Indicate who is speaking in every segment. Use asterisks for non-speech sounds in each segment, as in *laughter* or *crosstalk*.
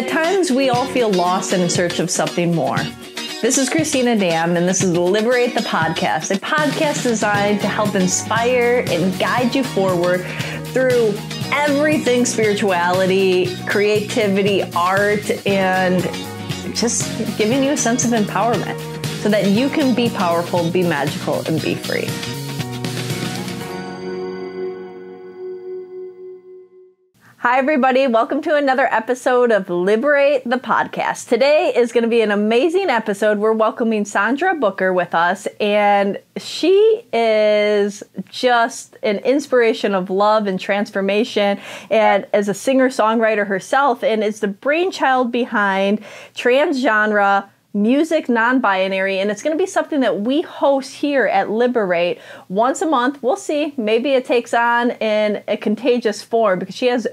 Speaker 1: At times, we all feel lost and in search of something more. This is Cristina Dam, and this is Liberate the Podcast, a podcast designed to help inspire and guide you forward through everything spirituality, creativity, art, and just giving you a sense of empowerment so that you can be powerful, be magical, and be free. Hi, everybody. Welcome to another episode of Liberate the Podcast. Today is going to be an amazing episode. We're welcoming Sandra Booker with us, and she is just an inspiration of love and transformation, and as a singer songwriter herself, and is the brainchild behind transgenre music non-binary and it's going to be something that we host here at liberate once a month we'll see maybe it takes on in a contagious form because she has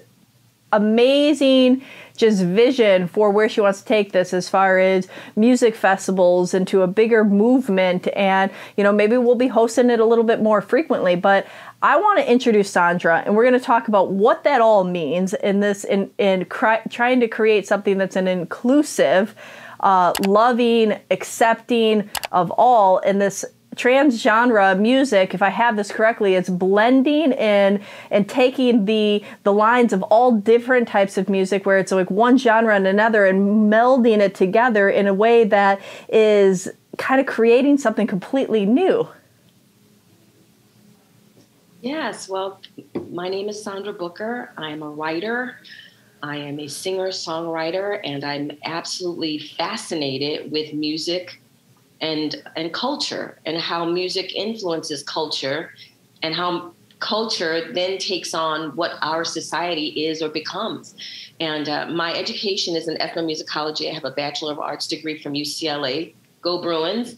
Speaker 1: amazing just vision for where she wants to take this as far as music festivals into a bigger movement. And you know maybe we'll be hosting it a little bit more frequently but I want to introduce Sandra and we're going to talk about what that all means in this in in cri- trying to create something that's an inclusive uh, loving, accepting of all in this transgenre music, if I have this correctly, it's blending in and taking the the lines of all different types of music where it's like one genre and another and melding it together in a way that is kind of creating something completely new.
Speaker 2: Yes, well, my name is Sandra Booker. I am a writer. I am a singer songwriter, and I'm absolutely fascinated with music and and culture and how music influences culture and how culture then takes on what our society is or becomes. And uh, my education is in ethnomusicology. I have a Bachelor of Arts degree from UCLA. Go Bruins!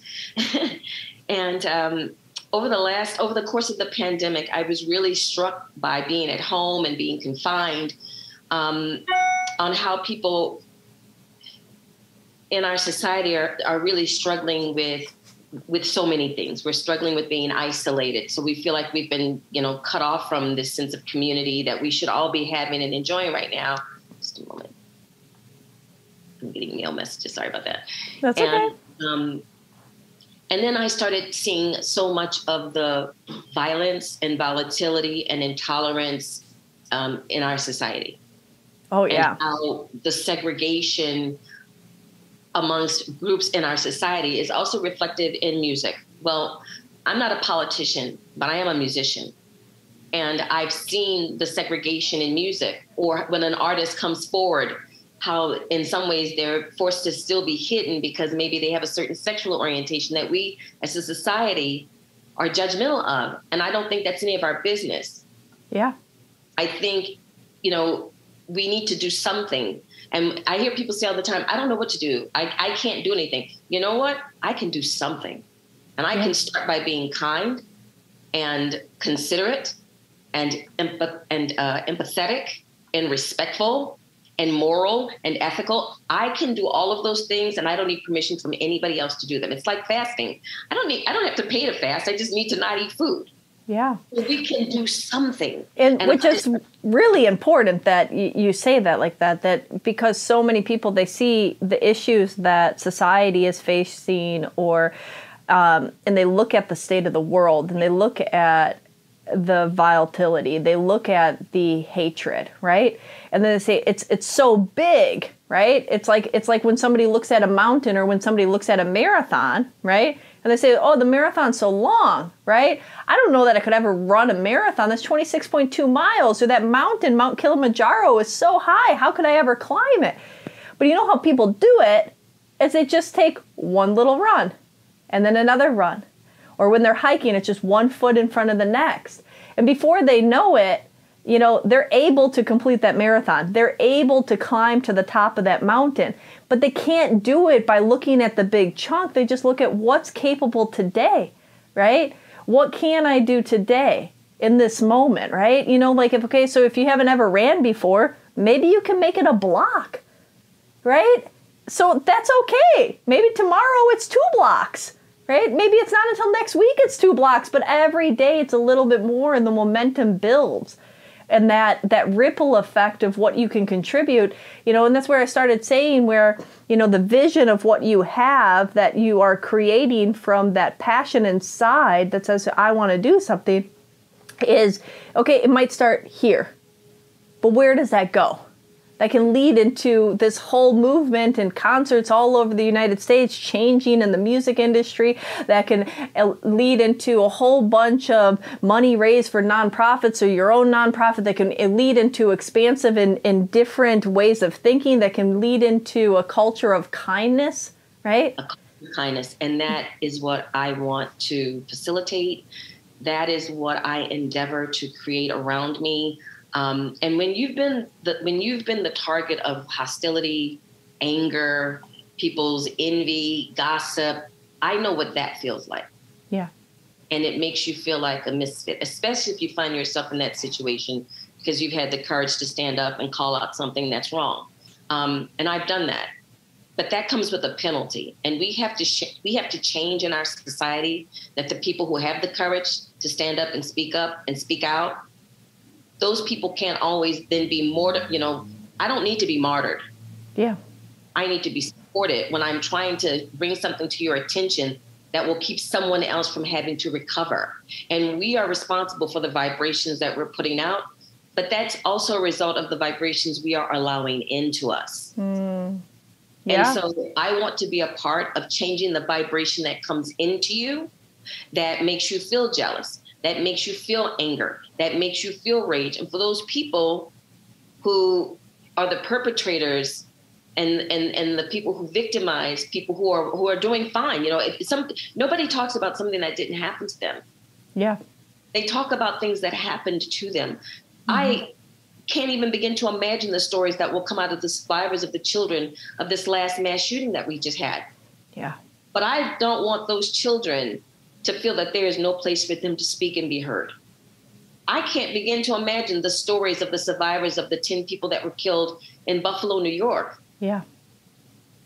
Speaker 2: *laughs* and um, over the last, over the course of the pandemic, I was really struck by being at home and being confined um, on how people in our society are, are really struggling with with so many things. We're struggling with being isolated. So we feel like we've been, you know, cut off from this sense of community that we should all be having and enjoying right now. Just a moment. I'm getting mail messages. Sorry about that.
Speaker 1: That's
Speaker 2: and,
Speaker 1: okay.
Speaker 2: Um, and then I started seeing so much of the violence and volatility and intolerance um, in our society.
Speaker 1: Oh yeah.
Speaker 2: And how the segregation amongst groups in our society is also reflected in music. Well, I'm not a politician, but I am a musician. And I've seen the segregation in music, or when an artist comes forward, how in some ways they're forced to still be hidden because maybe they have a certain sexual orientation that we as a society are judgmental of. And I don't think that's any of our business.
Speaker 1: Yeah.
Speaker 2: I think, you know, we need to do something and I hear people say all the time, I don't know what to do. I, I can't do anything. You know what? I can do something. And I can start by being kind and considerate and, empath- and uh, empathetic and respectful and moral and ethical. I can do all of those things and I don't need permission from anybody else to do them. It's like fasting. I don't need I don't have to pay to fast. I just need to not eat food.
Speaker 1: Yeah.
Speaker 2: We can do something.
Speaker 1: And, and which I, is really important that you, you, say that like that, that because so many people, they see the issues that society is facing or, um, and they look at the state of the world and they look at the volatility, they look at the hatred, right? And then they say it's it's so big, right? It's like it's like when somebody looks at a mountain or when somebody looks at a marathon, right? And they say, oh, the marathon's so long, right? I don't know that I could ever run a marathon that's 26.2 miles, or that mountain, Mount Kilimanjaro, is so high. How could I ever climb it? But you know how people do it is they just take one little run and then another run. Or when they're hiking, it's just one foot in front of the next. And before they know it, you know, they're able to complete that marathon. They're able to climb to the top of that mountain. But they can't do it by looking at the big chunk. They just look at what's capable today, right? What can I do today in this moment, right? You know, like if, okay, so if you haven't ever ran before, maybe you can make it a block, right? So that's okay. Maybe tomorrow it's two blocks, right? Maybe it's not until next week it's two blocks, but every day it's a little bit more and the momentum builds. And that that ripple effect of what you can contribute you know and that's where i started saying where you know the vision of what you have that you are creating from that passion inside that says i want to do something is okay it might start here but where does that go that can lead into this whole movement and concerts all over the United States changing in the music industry that can uh, lead into a whole bunch of money raised for nonprofits or your own nonprofit that can lead into expansive and, and different ways of thinking that can lead into a culture of kindness, right?
Speaker 2: kindness. And that is what I want to facilitate. That is what I endeavor to create around me. Um, and when you've been the, when you've been the target of hostility, anger, people's envy, gossip, I know what that feels like.
Speaker 1: Yeah.
Speaker 2: And it makes you feel like a misfit, especially if you find yourself in that situation because you've had the courage to stand up and call out something that's wrong. Um, and I've done that, but that comes with a penalty, and we have to sh- we have to change in our society that the people who have the courage to stand up and speak up and speak out those people can't always then be more, you know, I don't need to be martyred.
Speaker 1: Yeah.
Speaker 2: I need to be supported when I'm trying to bring something to your attention that will keep someone else from having to recover. And we are responsible for the vibrations that we're putting out, but that's also a result of the vibrations we are allowing into us. Mm. Yeah. And so I want to be a part of changing the vibration that comes into you that makes you feel jealous, that makes you feel anger, that makes you feel rage. And for those people who are the perpetrators and and and the people who victimize people who are who are doing fine, you know, if some nobody talks about something that didn't happen to them.
Speaker 1: Yeah.
Speaker 2: They talk about things that happened to them. Mm-hmm. I can't even begin to imagine the stories that will come out of the survivors of the children of this last mass shooting that we just had.
Speaker 1: Yeah.
Speaker 2: But I don't want those children to feel that there is no place for them to speak and be heard. I can't begin to imagine the stories of the survivors of the 10 people that were killed in Buffalo, New York.
Speaker 1: Yeah.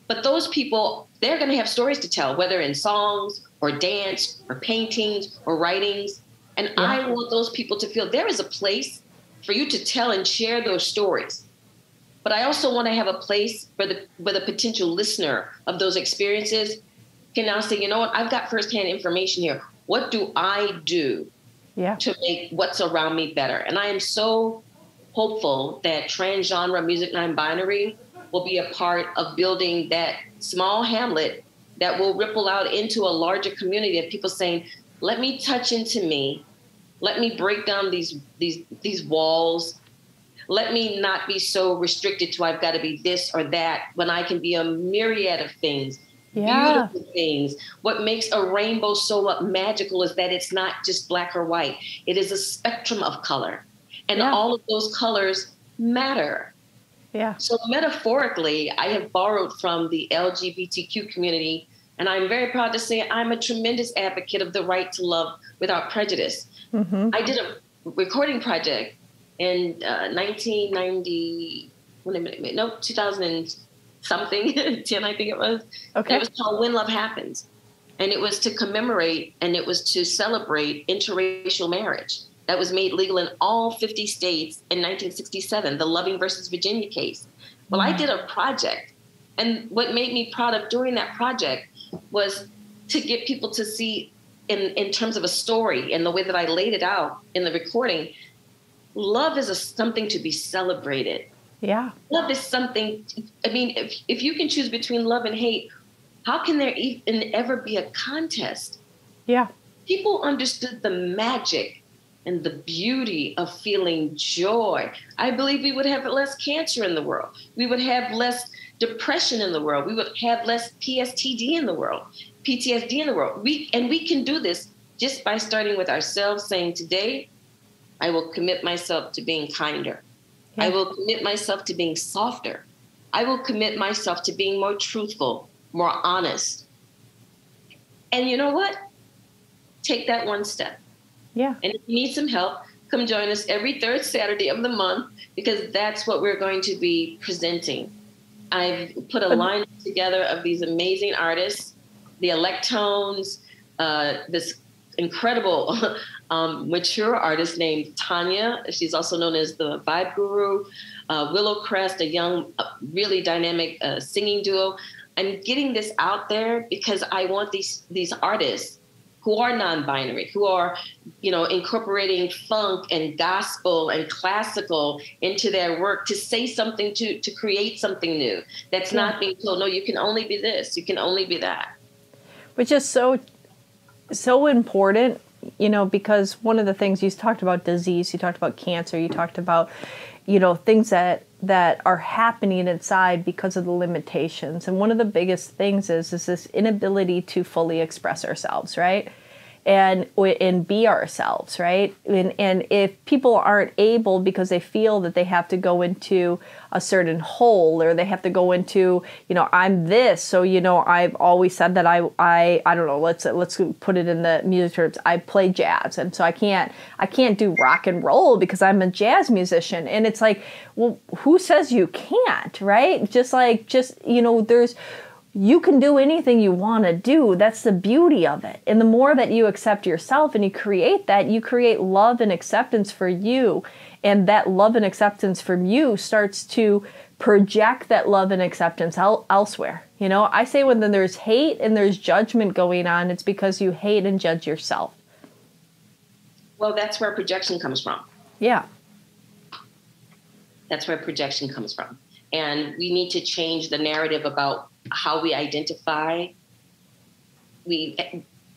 Speaker 2: But those people, they're going to have stories to tell, whether in songs or dance or paintings or writings. And yeah. I want those people to feel there is a place for you to tell and share those stories. But I also want to have a place for the, where the potential listener of those experiences can now say, you know what, I've got firsthand information here. What do I do
Speaker 1: yeah.
Speaker 2: to make what's around me better? And I am so hopeful that transgenre music non-binary will be a part of building that small hamlet that will ripple out into a larger community of people saying, let me touch into me. Let me break down these these these walls. Let me not be so restricted to I've got to be this or that when I can be a myriad of things
Speaker 1: yeah.
Speaker 2: beautiful things. What makes a rainbow so magical is that it's not just black or white, it is a spectrum of color. And yeah. all of those colors matter.
Speaker 1: Yeah.
Speaker 2: So metaphorically, I have borrowed from the LGBTQ community, and I'm very proud to say I'm a tremendous advocate of the right to love without prejudice. Mm-hmm. I did a recording project in uh, 1990, no, 2000 something, *laughs* 10, I think it was.
Speaker 1: Okay.
Speaker 2: It was called When Love Happens. And it was to commemorate and it was to celebrate interracial marriage that was made legal in all 50 states in 1967, the Loving versus Virginia case. Well, I mm. did a project. And what made me proud of doing that project was to get people to see, in, in terms of a story and the way that I laid it out in the recording, love is a, something to be celebrated.
Speaker 1: Yeah.
Speaker 2: Love is something, I mean, if, if you can choose between love and hate, how can there even ever be a contest?
Speaker 1: Yeah.
Speaker 2: People understood the magic and the beauty of feeling joy. I believe we would have less cancer in the world. We would have less depression in the world. We would have less PSTD in the world, PTSD in the world. We and we can do this just by starting with ourselves saying today I will commit myself to being kinder. I will commit myself to being softer. I will commit myself to being more truthful, more honest. And you know what? Take that one step.
Speaker 1: Yeah.
Speaker 2: And if you need some help, come join us every third Saturday of the month because that's what we're going to be presenting. I've put a line together of these amazing artists, the Electones, uh, this incredible *laughs* um, mature artist named Tanya. She's also known as the Vibe Guru. Uh, Willow Crest, a young, uh, really dynamic uh, singing duo. I'm getting this out there because I want these these artists who are non-binary, who are, you know, incorporating funk and gospel and classical into their work to say something to to create something new. That's yeah. not being told, no, you can only be this, you can only be that.
Speaker 1: Which is so so important, you know, because one of the things you talked about disease, you talked about cancer, you talked about, you know, things that that are happening inside because of the limitations. And one of the biggest things is is this inability to fully express ourselves, right? And and be ourselves right? And and if people aren't able because they feel that they have to go into a certain hole or they have to go into you know i'm this so you know i've always said that i i i don't know let's let's put it in the music terms i play jazz. And so i can't i can't do rock and roll because i'm a jazz musician. And it's like well who says you can't right? Just like just you know there's you can do anything you want to do. That's the beauty of it. And the more that you accept yourself and you create that, you create love and acceptance for you. And that love and acceptance from you starts to project that love and acceptance el- elsewhere. You know, I say when there's hate and there's judgment going on, it's because you hate and judge yourself.
Speaker 2: Well, that's where projection comes from.
Speaker 1: Yeah.
Speaker 2: That's where projection comes from. And we need to change the narrative about how we identify we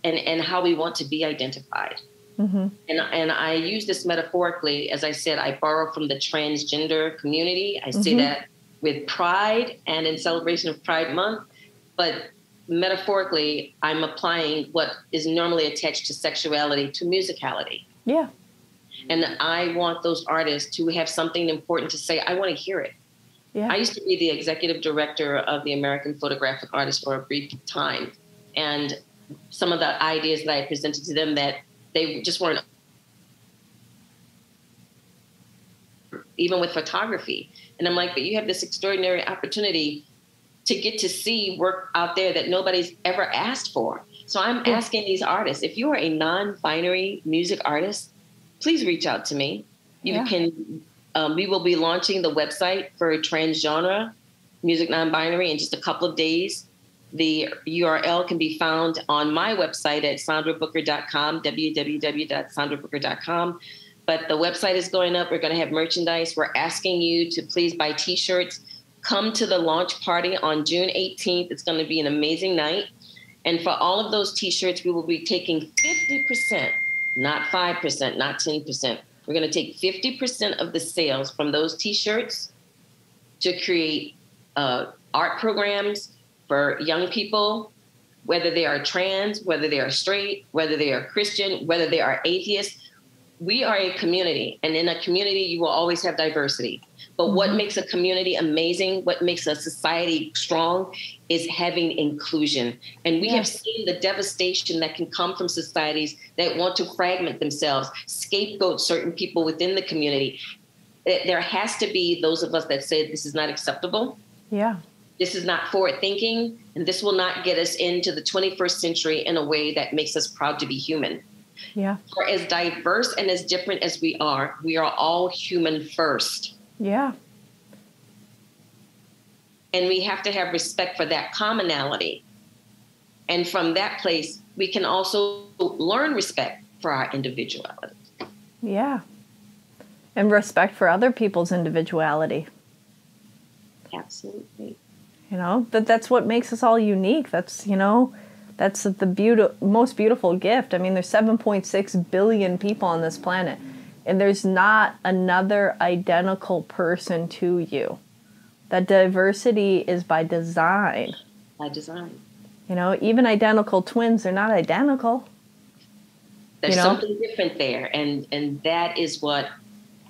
Speaker 2: and and how we want to be identified. Mm-hmm. and and i use this metaphorically as i said i borrow from the transgender community. I mm-hmm. say that with pride and in celebration of pride month but metaphorically i'm applying what is normally attached to sexuality to musicality.
Speaker 1: Yeah.
Speaker 2: And i want those artists to have something important to say. I want to hear it yeah. I used to be the executive director of the American Photographic Artists for a brief time. And some of the ideas that I presented to them that they just weren't even with photography. And I'm like, but you have this extraordinary opportunity to get to see work out there that nobody's ever asked for. So I'm asking these artists, if you are a non-binary music artist, please reach out to me. You yeah. can um, we will be launching the website for transgenre music non-binary in just a couple of days. The URL can be found on my website at sandrabooker.com, www.sandrabooker.com. But the website is going up. We're going to have merchandise. We're asking you to please buy t-shirts. Come to the launch party on June 18th. It's going to be an amazing night. And for all of those t-shirts, we will be taking 50%, not 5%, not 10%, we're going to take 50% of the sales from those t shirts to create uh, art programs for young people, whether they are trans, whether they are straight, whether they are Christian, whether they are atheist. We are a community, and in a community, you will always have diversity. But what mm-hmm. makes a community amazing, what makes a society strong, is having inclusion. And we have seen the devastation that can come from societies that want to fragment themselves, scapegoat certain people within the community. There has to be those of us that say this is not acceptable.
Speaker 1: Yeah.
Speaker 2: This is not forward thinking, and this will not get us into the 21st century in a way that makes us proud to be human.
Speaker 1: Yeah.
Speaker 2: For as diverse and as different as we are, we are all human first.
Speaker 1: Yeah.
Speaker 2: And we have to have respect for that commonality. And from that place, we can also learn respect for our individuality.
Speaker 1: Yeah. And respect for other people's individuality.
Speaker 2: Absolutely.
Speaker 1: You know, that that's what makes us all unique. That's, you know, that's the beauty, most beautiful gift. I mean, there's 7.6 billion people on this planet and there's not another identical person to you. That diversity is by design.
Speaker 2: By design.
Speaker 1: You know, even identical twins, they're not identical.
Speaker 2: There's you know? something different there, and and that is what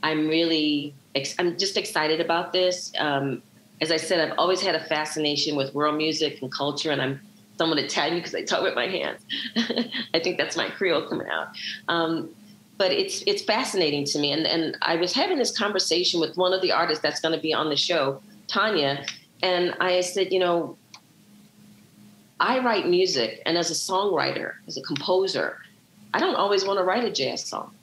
Speaker 2: I'm really. I'm just excited about this. Um, as I said, I've always had a fascination with world music and culture, and I'm someone to tag Italian because I talk with my hands. *laughs* I think that's my Creole coming out. Um, but it's it's fascinating to me. And and I was having this conversation with one of the artists that's going to be on the show, Tanya, and I said, you know, I write music, and as a songwriter, as a composer, I don't always want to write a jazz song.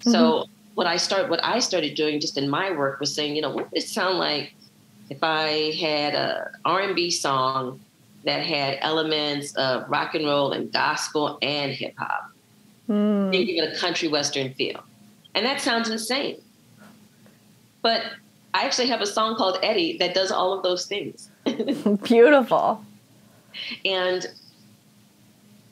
Speaker 2: Mm-hmm. So what I start what I started doing just in my work was saying, you know, what would it sound like if I had a R&B song that had elements of rock and roll and gospel and hip hop, mm. and give it a country western feel, and that sounds insane. But I actually have a song called Eddie that does all of those things. *laughs*
Speaker 1: Beautiful.
Speaker 2: And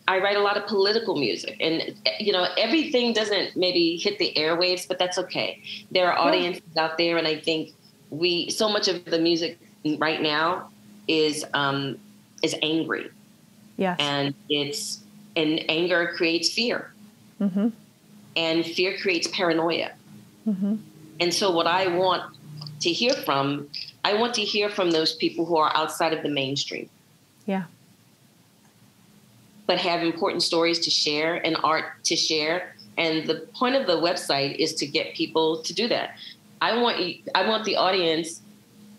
Speaker 2: I write a lot of political music, and you know everything doesn't maybe hit the airwaves, but that's okay. There are audiences yeah. out there, and I think we so much of the music right now is um, is angry.
Speaker 1: Yes,
Speaker 2: and it's and anger creates fear, mm-hmm. and fear creates paranoia. Mm-hmm. And so, what I want to hear from, I want to hear from those people who are outside of the mainstream.
Speaker 1: Yeah
Speaker 2: but have important stories to share and art to share. And the point of the website is to get people to do that. I want you, I want the audience.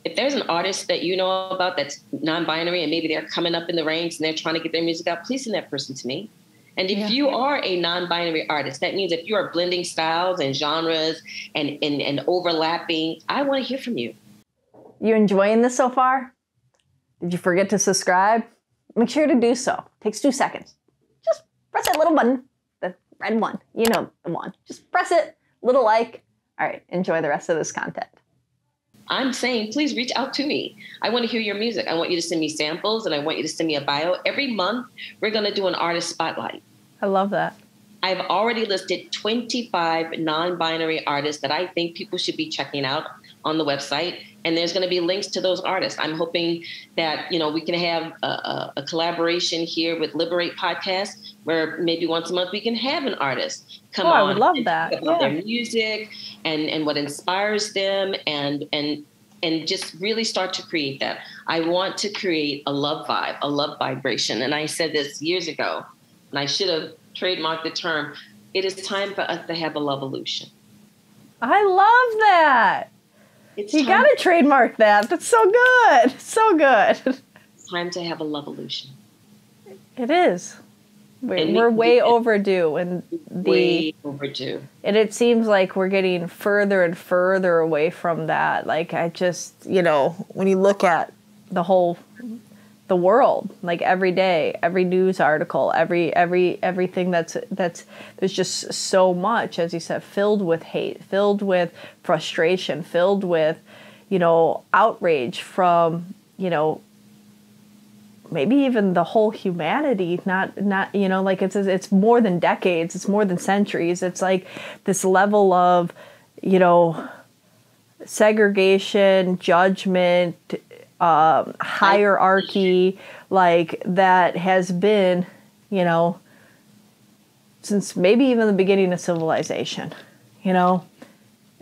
Speaker 2: If there's an artist that you know about that's non-binary and maybe they're coming up in the ranks and they're trying to get their music out, please send that person to me. And if yeah. you are a non-binary artist, that means if you are blending styles and genres and, and, and overlapping, I want to hear from you.
Speaker 1: You enjoying this so far? Did you forget to subscribe? make sure to do so. It takes two seconds. Just press that little button, the red one. You know the one. Just press it, little like. All right, enjoy the rest of this content.
Speaker 2: I'm saying, please reach out to me. I want to hear your music. I want you to send me samples and I want you to send me a bio. Every month, we're going to do an artist spotlight.
Speaker 1: I love that.
Speaker 2: I've already listed 25 non binary artists that I think people should be checking out on the website and there's going to be links to those artists. I'm hoping that you know we can have a, a, a, collaboration here with Liberate Podcast, where maybe once a month we can have an artist come
Speaker 1: oh,
Speaker 2: on.
Speaker 1: I would love that.
Speaker 2: About yeah. their music and and what inspires them, and and and just really start to create that. I want to create a love vibe, a love vibration, and I said this years ago, and I should have trademarked the term. It is time for us to have a love evolution.
Speaker 1: I love that. It's you got to trademark that. That's so good. *laughs* So good.
Speaker 2: It's time to have a evolution.
Speaker 1: It is. We're, we're way overdue, and the
Speaker 2: way overdue.
Speaker 1: And it seems like we're getting further and further away from that. Like I just, you know, when you look at the whole the world like every day every news article every every everything that's that's there's just so much as you said filled with hate filled with frustration filled with you know outrage from you know maybe even the whole humanity not not you know like it's it's more than decades it's more than centuries. It's like this level of you know segregation judgment um, hierarchy like that has been, you know, since maybe even the beginning of civilization, you know,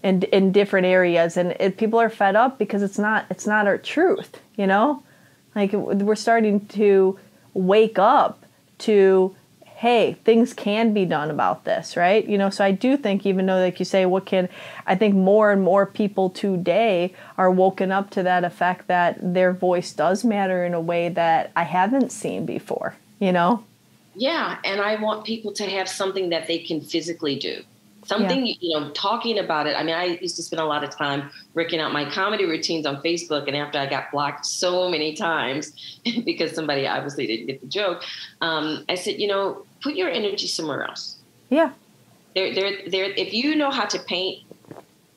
Speaker 1: in in different areas, and it, people are fed up because it's not it's not our truth, you know, like we're starting to wake up to hey, things can be done about this, right? You know, so I do think, even though, like you say, what can, I think more and more people today are woken up to that effect that their voice does matter in a way that I haven't seen before, you know?
Speaker 2: Yeah, and I want people to have something that they can physically do something yeah. you know talking about it i mean i used to spend a lot of time working out my comedy routines on facebook and after i got blocked so many times *laughs* because somebody obviously didn't get the joke um, i said you know put your energy somewhere else
Speaker 1: yeah
Speaker 2: there, there, there, if you know how to paint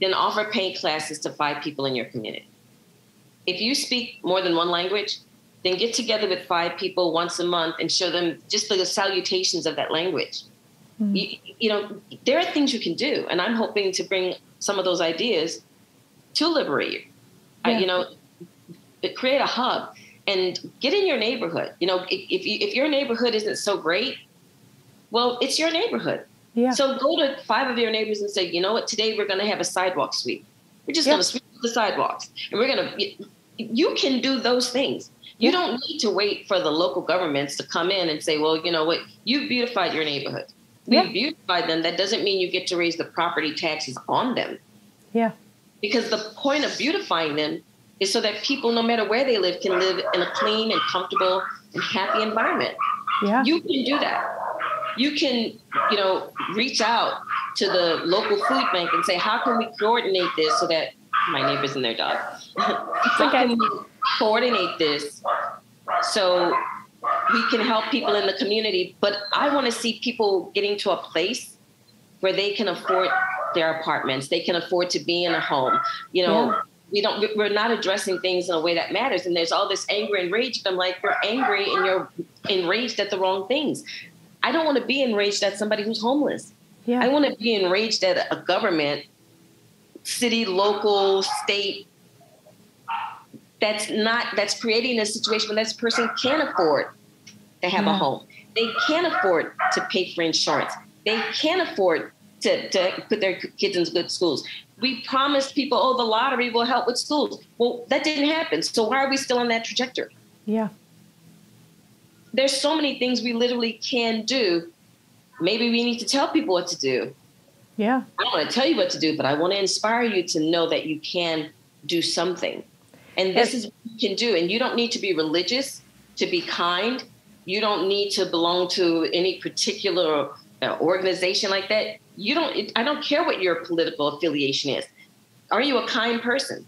Speaker 2: then offer paint classes to five people in your community if you speak more than one language then get together with five people once a month and show them just the salutations of that language Mm-hmm. You, you know, there are things you can do, and I'm hoping to bring some of those ideas to liberate you. Yeah. Uh, you know, create a hub and get in your neighborhood. You know, if if, you, if your neighborhood isn't so great, well, it's your neighborhood.
Speaker 1: Yeah.
Speaker 2: So go to five of your neighbors and say, you know what, today we're going to have a sidewalk sweep. We're just yeah. going to sweep the sidewalks, and we're going to. You can do those things. You yeah. don't need to wait for the local governments to come in and say, well, you know what, you've beautified your neighborhood we yeah. beautify them, that doesn't mean you get to raise the property taxes on them.
Speaker 1: Yeah.
Speaker 2: Because the point of beautifying them is so that people, no matter where they live, can live in a clean and comfortable and happy environment.
Speaker 1: Yeah.
Speaker 2: You can do that. You can, you know, reach out to the local food bank and say, how can we coordinate this so that my neighbors and their dog, *laughs* how can we coordinate this so we can help people in the community? But I want to see people getting to a place where they can afford their apartments, they can afford to be in a home. You know, yeah. we don't we're not addressing things in a way that matters. And there's all this anger and rage. I'm like, you're angry and you're enraged at the wrong things. I don't want to be enraged at somebody who's homeless. Yeah. I want to be enraged at a government, city, local, state, that's not that's creating a situation where this person can't afford to have yeah. a home. They can't afford to pay for insurance. They can't afford to, to put their kids in good schools. We promised people, oh, the lottery will help with schools. Well, that didn't happen. So why are we still on that trajectory?
Speaker 1: Yeah.
Speaker 2: There's so many things we literally can do. Maybe we need to tell people what to do.
Speaker 1: Yeah.
Speaker 2: I don't want to tell you what to do, but I want to inspire you to know that you can do something. And this is what you can do. And you don't need to be religious to be kind. You don't need to belong to any particular uh, organization like that you don't i don't care what your political affiliation is are you a kind person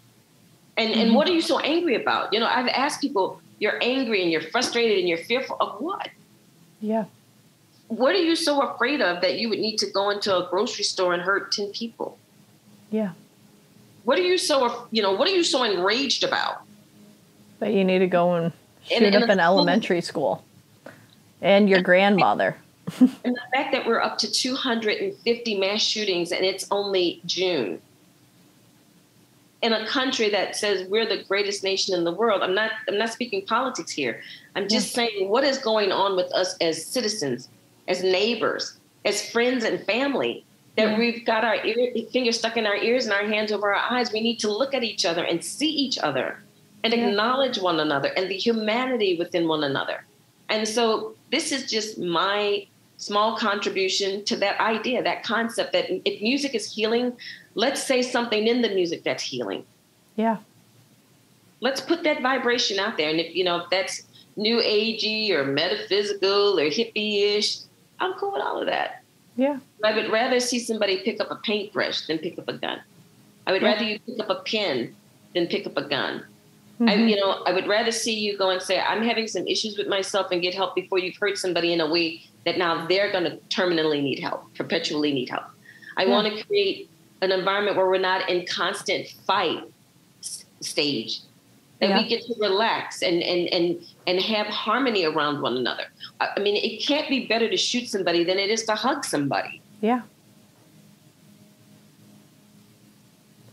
Speaker 2: and mm-hmm. and what are you so angry about you know i've asked people you're angry and you're frustrated and you're fearful of what?
Speaker 1: Yeah.
Speaker 2: What are you so afraid of that you would need to go into a grocery store and hurt 10 people?
Speaker 1: Yeah.
Speaker 2: What are you so you know what are you so enraged about?
Speaker 1: That you need to go and shoot and, up an elementary school. And your grandmother. *laughs*
Speaker 2: and the fact that we're up to 250 mass shootings and it's only June in a country that says we're the greatest nation in the world. I'm not I'm not speaking politics here. I'm just saying what is going on with us as citizens, as neighbors, as friends and family that yeah. we've got our ear, fingers stuck in our ears and our hands over our eyes. We need to look at each other and see each other and yeah. acknowledge one another and the humanity within one another. And so this is just my small contribution to that idea, that concept that if music is healing, let's say something in the music that's healing.
Speaker 1: Yeah.
Speaker 2: Let's put that vibration out there. And if, you know, if that's new agey or metaphysical or hippie-ish, I'm cool with all of that.
Speaker 1: Yeah.
Speaker 2: I would rather see somebody pick up a paintbrush than pick up a gun. I would yeah. rather you pick up a pen than pick up a gun. Mm-hmm. I, you know, I would rather see you go and say, I'm having some issues with myself and get help before you've hurt somebody in a way that now they're going to terminally need help, perpetually need help. I yeah. want to create an environment where we're not in constant fight s- stage, that yeah. we get to relax and, and, and, and have harmony around one another. I, I mean, it can't be better to shoot somebody than it is to hug somebody.
Speaker 1: Yeah.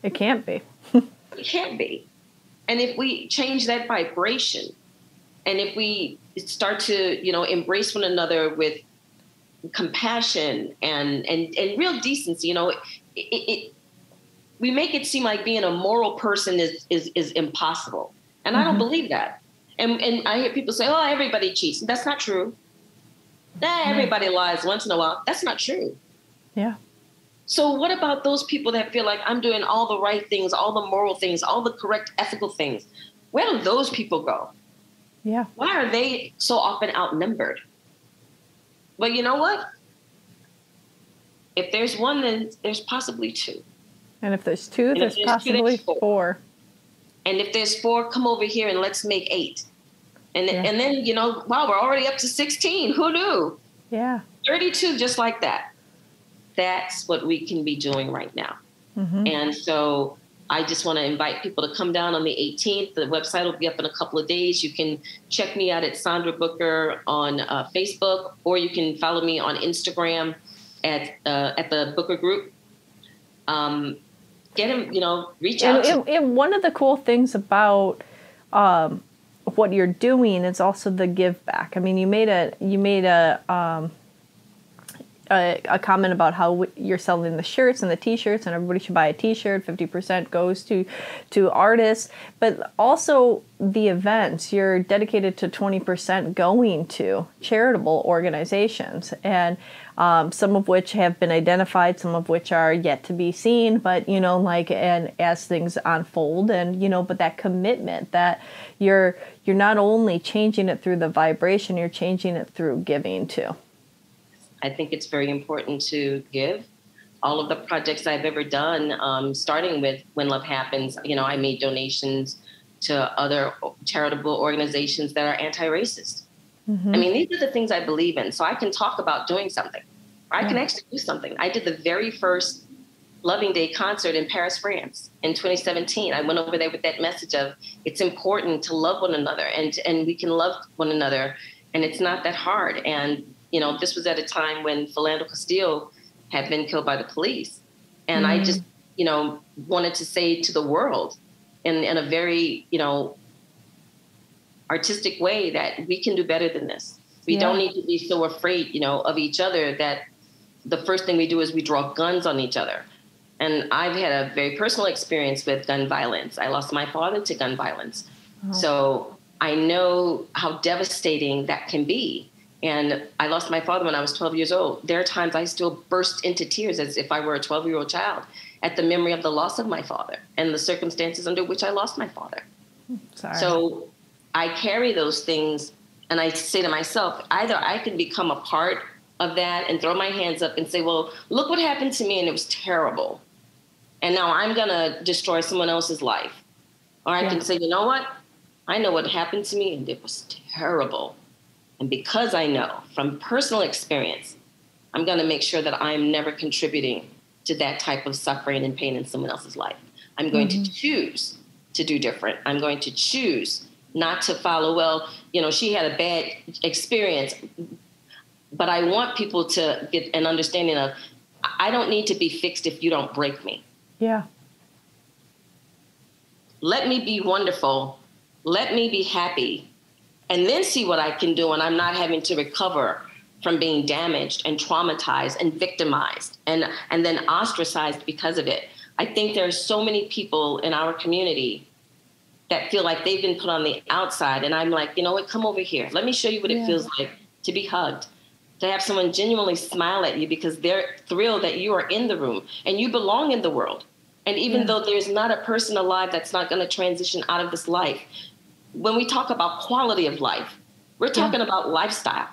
Speaker 1: It can't be. *laughs*
Speaker 2: it can't be. And if we change that vibration, and if we start to you know embrace one another with compassion and and and real decency you know it, it, we make it seem like being a moral person is is is impossible. And mm-hmm. i don't mm-hmm. believe that. And and i hear people say oh everybody cheats. That's not true. Nah, everybody lies once in a while. That's not true.
Speaker 1: Yeah
Speaker 2: so what about those people that feel like i'm doing all the right things all the moral things all the correct ethical things where do those people go
Speaker 1: yeah.
Speaker 2: Why are they so often outnumbered? But you know what? If there's one, then there's possibly two.
Speaker 1: And if there's two, there's, there's, possibly two, four. four.
Speaker 2: And if there's four, come over here and let's make eight. And, yeah. and then, you know, wow, we're already up to 16. Who knew?
Speaker 1: Yeah.
Speaker 2: 32, just like that. That's what we can be doing right now. Mm-hmm. And so I just want to invite people to come down on the 18th. The website will be up in a couple of days. You can check me out at Sandra Booker on uh, Facebook, or you can follow me on Instagram at uh, at the Booker Group. Um, get him, you know, reach out.
Speaker 1: And, and, one of the cool things about um, what you're doing is also the give back. I mean, you made a you made a um, a, a, comment about how you're selling the shirts and the t-shirts and everybody should buy a t-shirt. 50% goes to to artists. But also the events you're dedicated to 20% going to charitable organizations. And um, some of which have been identified some of which are yet to be seen. But you know like and as things unfold and you know but that commitment that you're you're not only changing it through the vibration you're changing it through giving too
Speaker 2: I think it's very important to give. All of the projects I've ever done, um, starting with When Love Happens, you know, I made donations to other charitable organizations that are anti-racist. Mm-hmm. I mean, these are the things I believe in. So I can talk about doing something. I can actually do something. I did the very first Loving Day concert in Paris, France in 2017. I went over there with that message of it's important to love one another and and we can love one another and it's not that hard. And you know, this was at a time when Philando Castile had been killed by the police. And mm-hmm. I just, you know, wanted to say to the world in, in a very, you know, artistic way that we can do better than this. We yeah. don't need to be so afraid, you know, of each other that the first thing we do is we draw guns on each other. And I've had a very personal experience with gun violence. I lost my father to gun violence. Oh. So I know how devastating that can be. And I lost my father when I was 12 years old. There are times I still burst into tears as if I were a 12 year old child at the memory of the loss of my father and the circumstances under which I lost my father. Sorry. So I carry those things and I say to myself, either I can become a part of that and throw my hands up and say, well, look what happened to me and it was terrible. And now I'm going to destroy someone else's life. Or I yeah. can say, you know what? I know what happened to me and it was terrible. And because I know from personal experience, I'm going to make sure that I'm never contributing to that type of suffering and pain in someone else's life. I'm going mm-hmm. to choose to do different. I'm going to choose not to follow, well, you know, she had a bad experience. But I want people to get an understanding of I don't need to be fixed if you don't break me.
Speaker 1: Yeah.
Speaker 2: Let me be wonderful. Let me be happy and then see what I can do. And I'm not having to recover from being damaged and traumatized and victimized and, and then ostracized because of it. I think there are so many people in our community that feel like they've been put on the outside. And I'm like, you know what, come over here. Let me show you what yeah. it feels like to be hugged, to have someone genuinely smile at you because they're thrilled that you are in the room and you belong in the world. And even yeah. though there's not a person alive that's not going to transition out of this life, when we talk about quality of life, we're talking yeah. about lifestyle.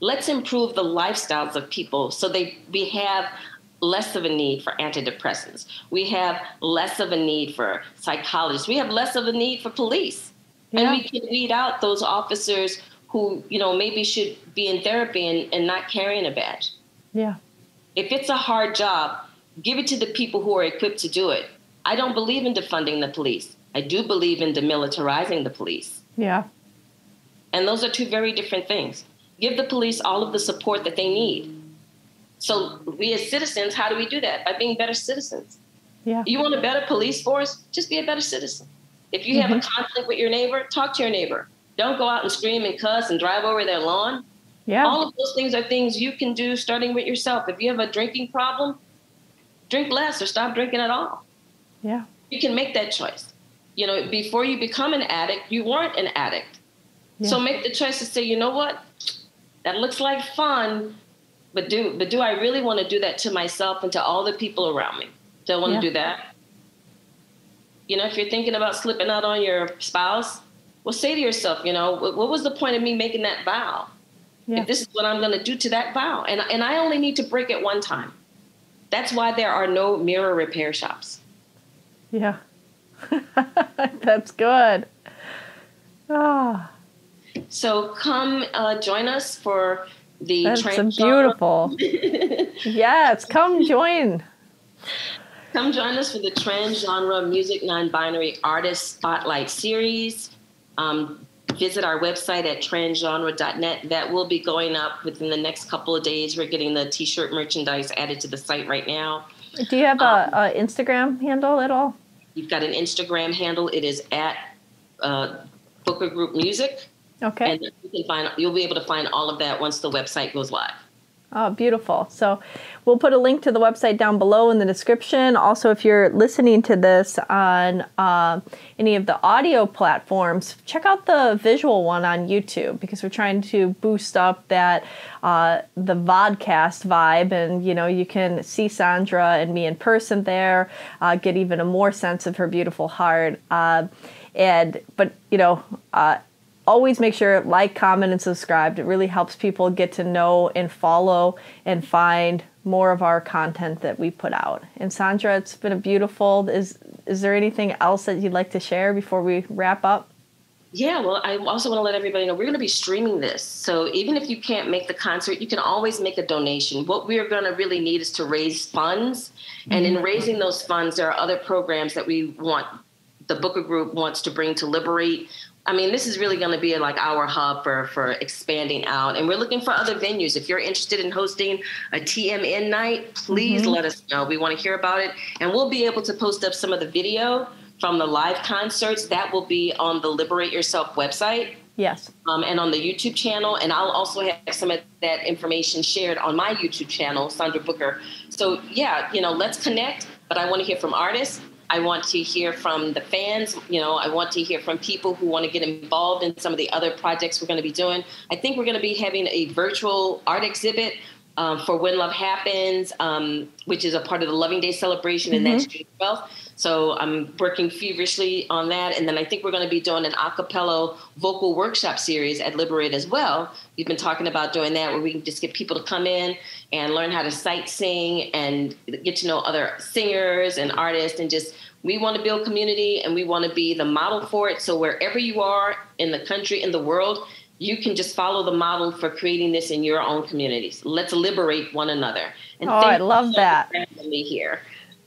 Speaker 2: Let's improve the lifestyles of people so they we have less of a need for antidepressants. We have less of a need for psychologists. We have less of a need for police. Yeah. And we can weed out those officers who, you know, maybe should be in therapy and, and not carrying a badge.
Speaker 1: Yeah.
Speaker 2: If it's a hard job, give it to the people who are equipped to do it. I don't believe in defunding the police. I do believe in demilitarizing the police.
Speaker 1: Yeah.
Speaker 2: And those are two very different things. Give the police all of the support that they need. So we as citizens, how do we do that? By being better citizens.
Speaker 1: Yeah.
Speaker 2: You want a better police force? Just be a better citizen. If you mm-hmm. have a mm-hmm. conflict with your neighbor, talk to your neighbor. Don't go out and scream and cuss and drive over their lawn.
Speaker 1: Yeah.
Speaker 2: All of those things are things you can do starting with yourself. If you have a drinking problem, drink less or stop drinking at all.
Speaker 1: Yeah.
Speaker 2: You can make that choice. You know, before you become an addict, you weren't an addict. Yeah. So make the choice to say, you know what? That looks like fun, but do but do I really want to do that to myself and to all the people around me? Do I want yeah. to do that? You know, if you're thinking about slipping out on your spouse, well, say to yourself, you know, what was the point of me making that vow? Yeah. If this is what I'm going to do to that vow, and and I only need to break it one time. That's why there are no mirror repair shops.
Speaker 1: Yeah. *laughs* That's good. Ah.
Speaker 2: So come uh, join us for the
Speaker 1: That's beautiful. *laughs* yes, come join.
Speaker 2: Come join us for the trans genre music non-binary artist spotlight series. Um, visit our website at transgenre.net. That will be going up within the next couple of days. We're getting the t-shirt merchandise added to the site right now.
Speaker 1: Do you have um, a, a Instagram handle at all?
Speaker 2: You've got an Instagram handle. It is at uh, Booker Group Music.
Speaker 1: Okay.
Speaker 2: And you can find you'll be able to find all of that once the website goes live.
Speaker 1: Oh, beautiful. So we'll put a link to the website down below in the description. Also, if you're listening to this on uh, any of the audio platforms, check out the visual one on YouTube because we're trying to boost up that uh, the vodcast vibe. And, you know, you can see Sandra and me in person there, uh, get even a more sense of her beautiful heart. Uh, and, but, you know, uh, always make sure like, comment, and subscribe. It really helps people get to know and follow and find more of our content that we put out. And Sandra, it's been a beautiful. Is is there anything else that you'd like to share before we wrap up?
Speaker 2: Yeah, well, I also want to let everybody know we're going to be streaming this. So even if you can't make the concert, you can always make a donation. What we're going to really need is to raise funds. And in mm-hmm. raising those funds, there are other programs that we want the Booker Group wants to bring to Liberate. I mean, this is really going to be like our hub for, for expanding out. And we're looking for other venues. If you're interested in hosting a TMN night, please mm-hmm. let us know. We want to hear about it. And we'll be able to post up some of the video from the live concerts. That will be on the Liberate Yourself website.
Speaker 1: Yes.
Speaker 2: Um, and on the YouTube channel. And I'll also have some of that information shared on my YouTube channel, Sandra Booker. So, yeah, you know, let's connect. But I want to hear from artists. I want to hear from the fans. You know, I want to hear from people who want to get involved in some of the other projects we're going to be doing. I think we're going to be having a virtual art exhibit um, for When Love Happens, um, which is a part of the Loving Day celebration, mm-hmm. and that's June 12th. So I'm working feverishly on that. And then I think we're going to be doing an acapella vocal workshop series at Liberate as well. We've been talking about doing that where we can just get people to come in and learn how to sight sing and get to know other singers and artists and just we want to build community and we want to be the model for it. So wherever you are in the country, in the world, you can just follow the model for creating this in your own communities. Let's liberate one another.
Speaker 1: And oh, I love that.
Speaker 2: Here.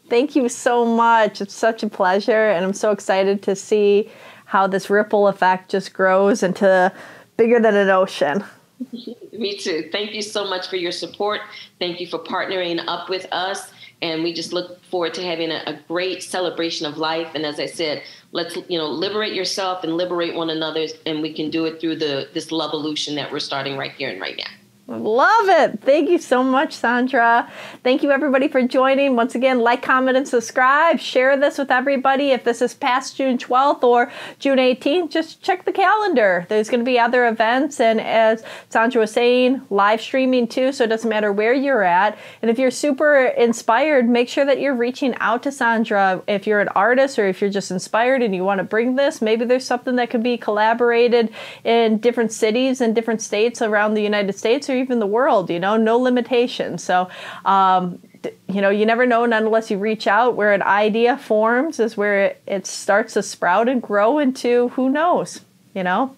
Speaker 1: Thank you so much. It's such a pleasure, and I'm so excited to see how this ripple effect just grows into bigger than an ocean. *laughs*
Speaker 2: Me too. Thank you so much for your support. Thank you for partnering up with us. And we just look forward to having a, a great celebration of life. And as I said, let's you know liberate yourself and liberate one another, and we can do it through the this love evolution that we're starting right here and right now.
Speaker 1: Love it. Thank you so much, Sandra. Thank you, everybody, for joining. Once again, like, comment, and subscribe. Share this with everybody. If this is past June 12th or June 18th, just check the calendar. There's going to be other events. And as Sandra was saying, live streaming too. So it doesn't matter where you're at. And if you're super inspired, make sure that you're reaching out to Sandra. If you're an artist or if you're just inspired and you want to bring this, maybe there's something that could be collaborated in different cities and different states around the United States even the world, you know, no limitations. So, um, you know, you never know unless you reach out. Where an idea forms is where it, it starts to sprout and grow into who knows, you know.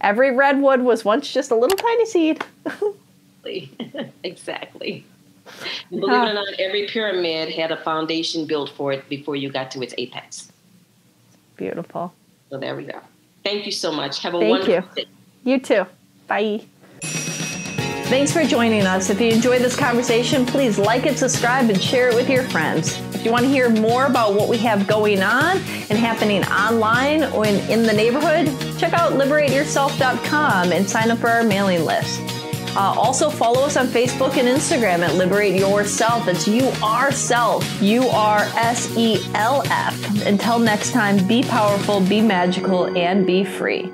Speaker 1: Every redwood was once just a little tiny seed. *laughs*
Speaker 2: exactly. *laughs* Believe it or not, every pyramid had a foundation built for it before you got to its apex.
Speaker 1: Beautiful.
Speaker 2: So there we go. Thank you so much. Have a
Speaker 1: Thank
Speaker 2: wonderful
Speaker 1: you.
Speaker 2: day.
Speaker 1: You too. Bye. Thanks for joining us. If you enjoyed this conversation, please like it, subscribe, and share it with your friends. If you want to hear more about what we have going on and happening online or in, in the neighborhood, check out liberateyourself.com and sign up for our mailing list. Uh, also, follow us on Facebook and Instagram at Liberate Yourself. It's U R Self, U R S E L F. Until next time, be powerful, be magical, and be free.